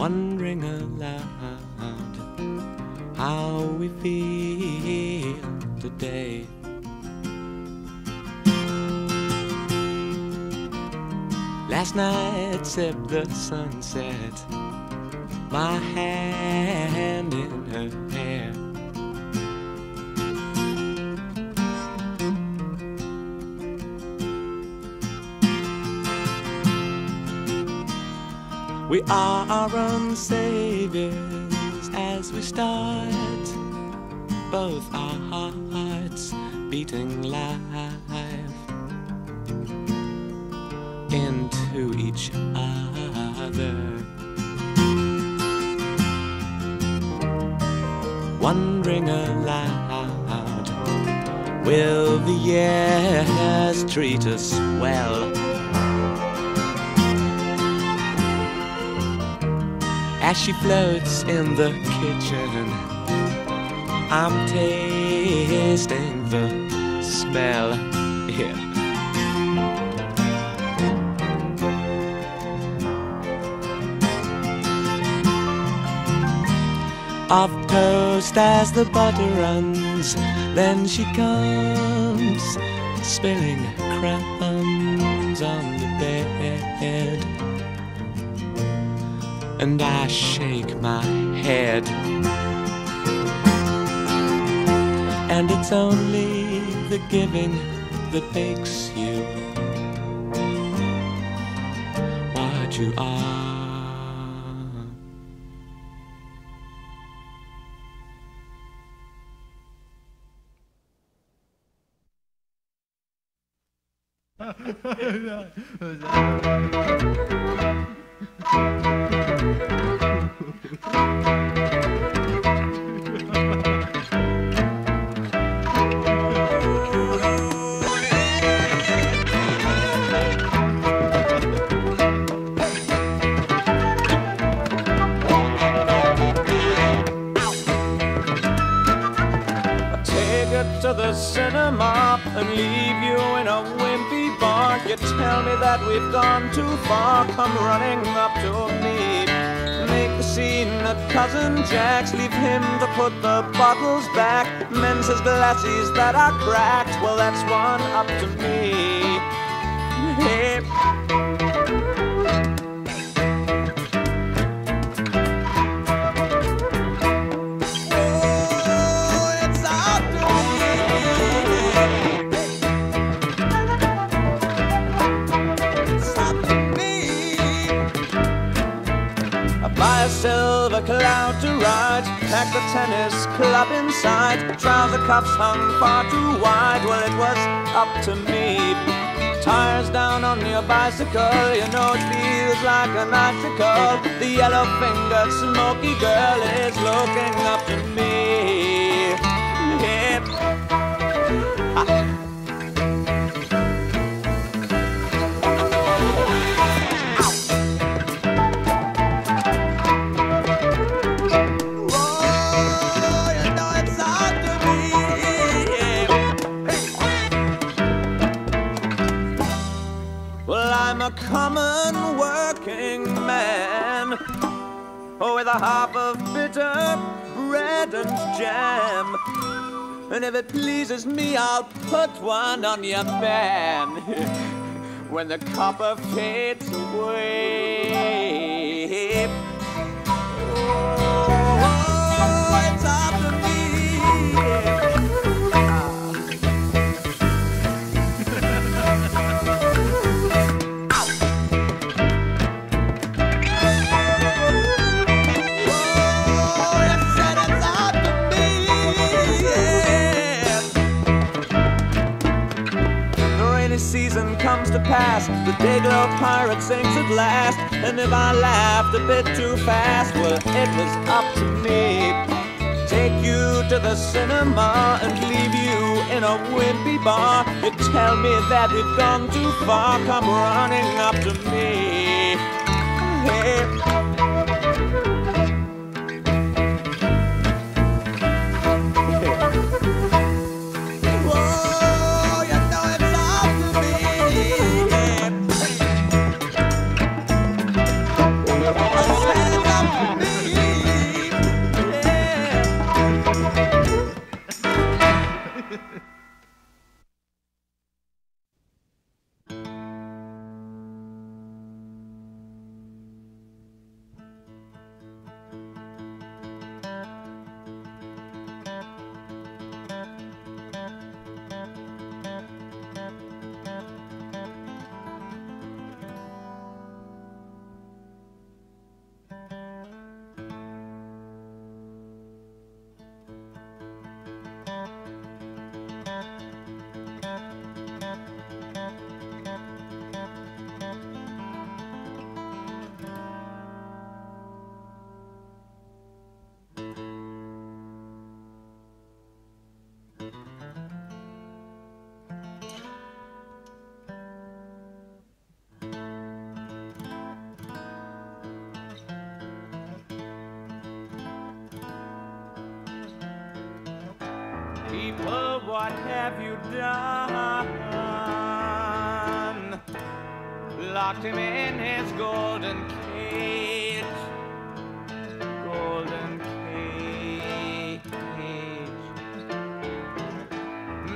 wondering aloud how we feel today. Last night sipped the sunset, my hand in her hair. We are our own saviors as we start, both our hearts beating live into each other. Wondering aloud, will the years treat us well? As she floats in the kitchen, I'm tasting the smell. Yeah. Of toast as the butter runs, then she comes, spilling crumbs on the bed and I shake my head. And it's only the giving that makes you what you are. To the cinema and leave you in a. You tell me that we've gone too far. Come running up to me. Make the scene at cousin Jack's. Leave him to put the bottles back. Mends his glasses that are cracked. Well, that's one up to me. Hey. Cloud to ride, pack the tennis club inside, trouser cuffs hung far too wide. Well, it was up to me. Tires down on your bicycle, you know it feels like an icicle. The yellow fingered smoky girl is looking up to me. Jam. And if it pleases me, I'll put one on your man when the copper fades away. Season comes to pass. The day glow pirate sings at last. And if I laughed a bit too fast, well, it was up to me. Take you to the cinema and leave you in a wimpy bar. You tell me that we've gone too far. Come running up to me. Hey. People, what have you done? Locked him in his golden cage. Golden cage.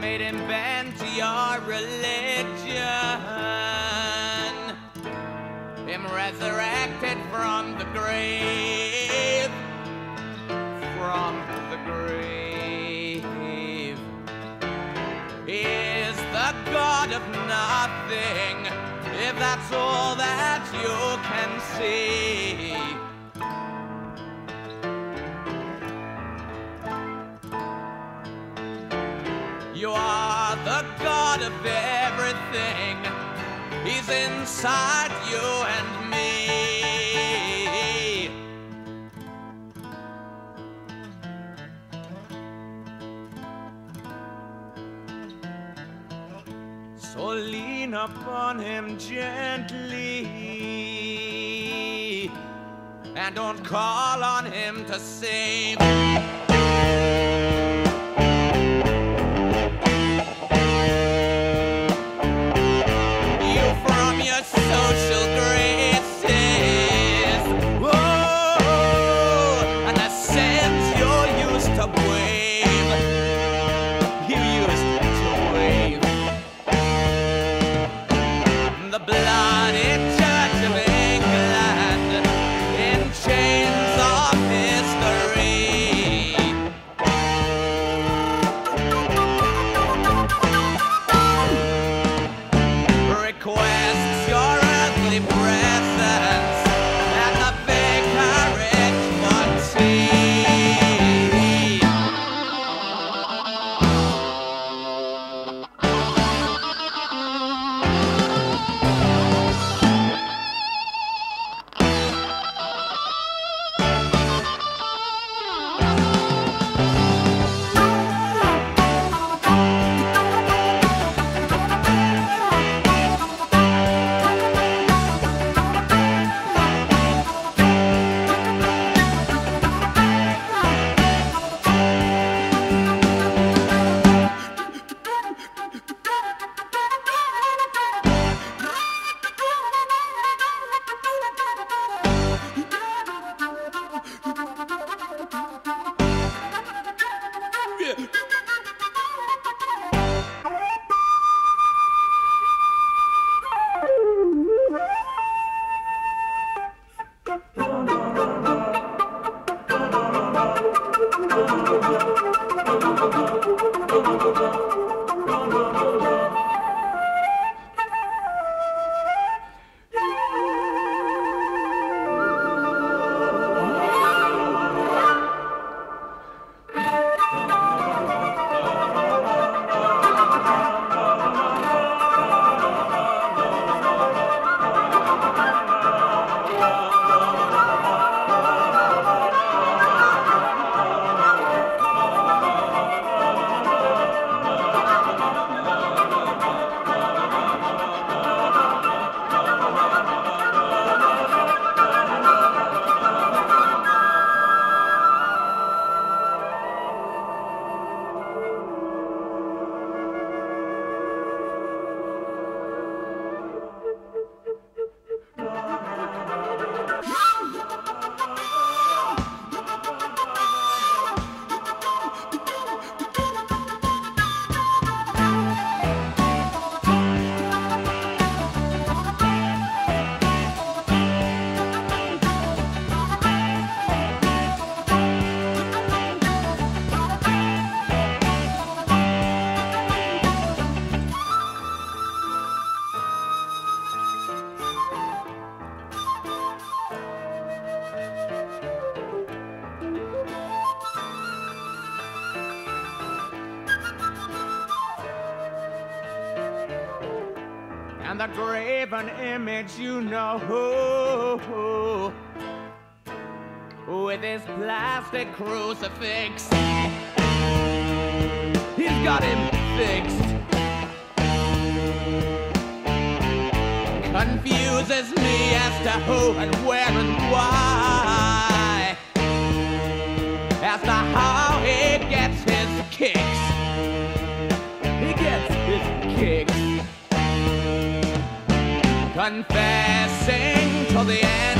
Made him bend to your religion. Him resurrected from the grave. God of nothing, if that's all that you can see. You are the God of everything. He's inside you and upon him gently and don't call on him to save. you give an image you know with his plastic crucifix. He's got him fixed. Confuses me as to who and where and why. As to how he gets his kicks. He gets his kicks confessing to the endless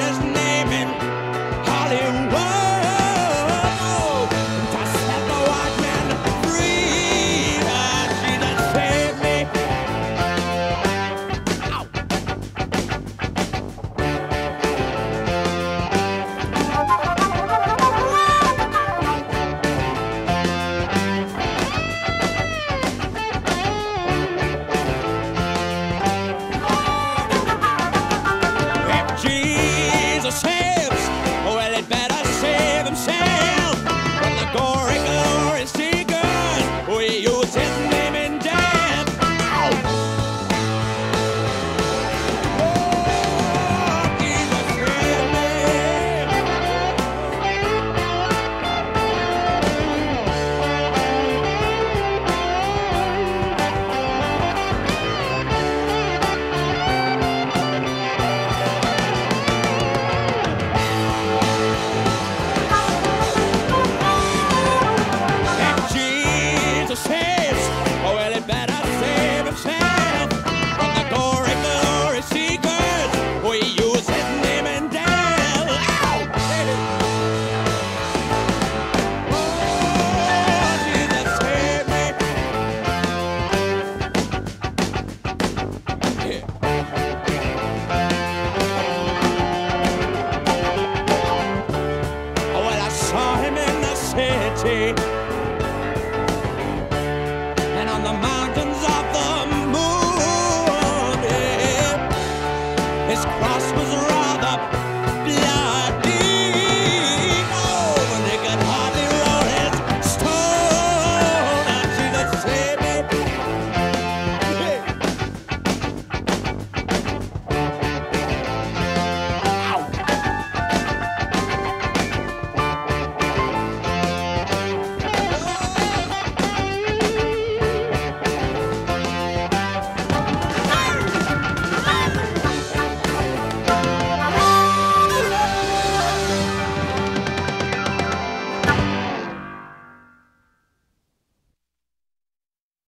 then